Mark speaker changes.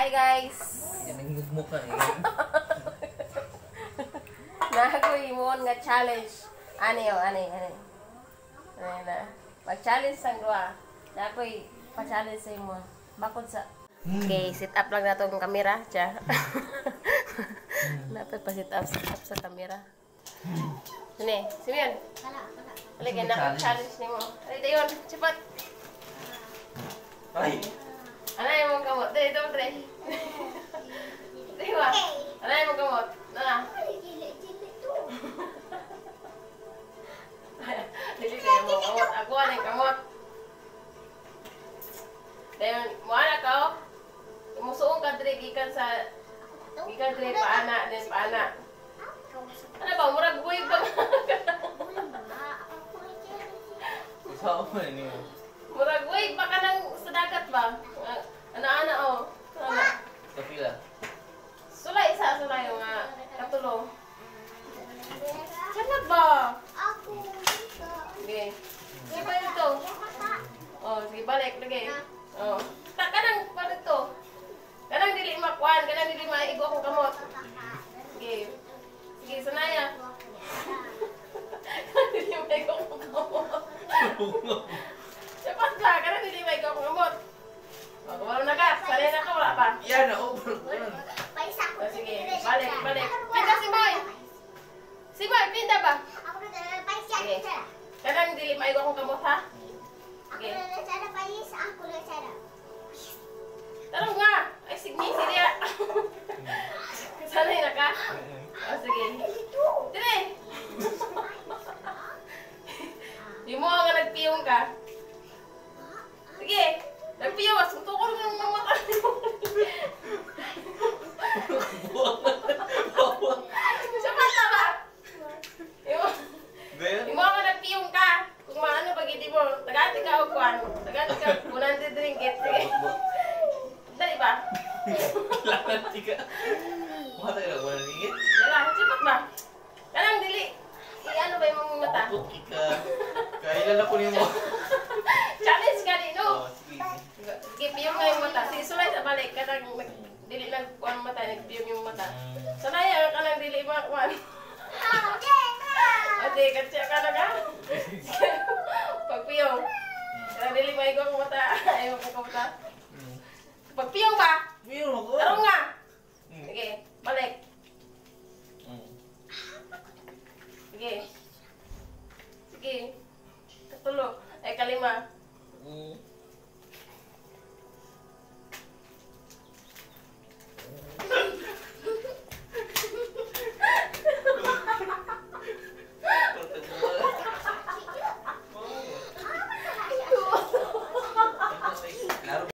Speaker 1: Hi guys!
Speaker 2: Ginangog mo ka eh.
Speaker 1: Nagoy mo nga challenge. Ani o, ani, ani. Ani na. Pag-challenge sang duwa. Nagoy pa-challenge sa imo. Bakod sa Okay, sit up lang nato ang kamera, cha. Dapat pa sit up, sit up sa kamera. Sini, Simeon. Halika na, challenge ni mo. Halika yun, cepat.
Speaker 2: Ay!
Speaker 1: Yung mong kamot? Dali, ito, Dre. Diba? Ano yung mong kamot? Nana? Dili kayo mong kamot. Ako ano yung kamot. Dahil, mo anak ka, oh. Imusuong ka, Dre, gikan sa... Gikan, Dre, paana, din paana. Ano ba, murag buhay ba?
Speaker 2: Isa mo na niyo.
Speaker 1: murag buhay pa ka nang sa dagat ba? Ah, Ana-ana, oh. Ano?
Speaker 2: Kapila.
Speaker 1: Sulay isa, sulay yung uh, katulong. Sana ba? Sige. Sige pa dito. Oh, sige, balik. Lagi. Oh. Kanang pa dito. Kanang dili makuan, kanang dili maigo akong kamot. Sige. Sige, sanaya. Kanang dili maigo akong kamot. Kumalo na ka. Sanay na ka, wala pa.
Speaker 2: Yan na, yan.
Speaker 1: Oh, sige, balik, balik. Pinda si Boy. Si Boy, pinda ba? Sige. Kanang dili maigo akong kamot, ha? Tarong nga! Ay, sige, sige. Sanay na ka? O, sige. lalakunin mo. Challenge ka din, no?
Speaker 2: Oh, sige.
Speaker 1: Gipiyom nga yung mata. Sige, sulay sa balik ka nang dili lang kuan mata, nagpiyom yung mata. Mm. Sana Sanaya ah, ka lang dili ba kuan. Ah. Ate, katsya ka na ah. ka. Pagpiyom. Kanang dili ba ikaw mata. Ayaw ko ka mata. Mm. Pagpiyom ba? Piyom ako. Tarong nga. Mm. Sige, balik. 嗯。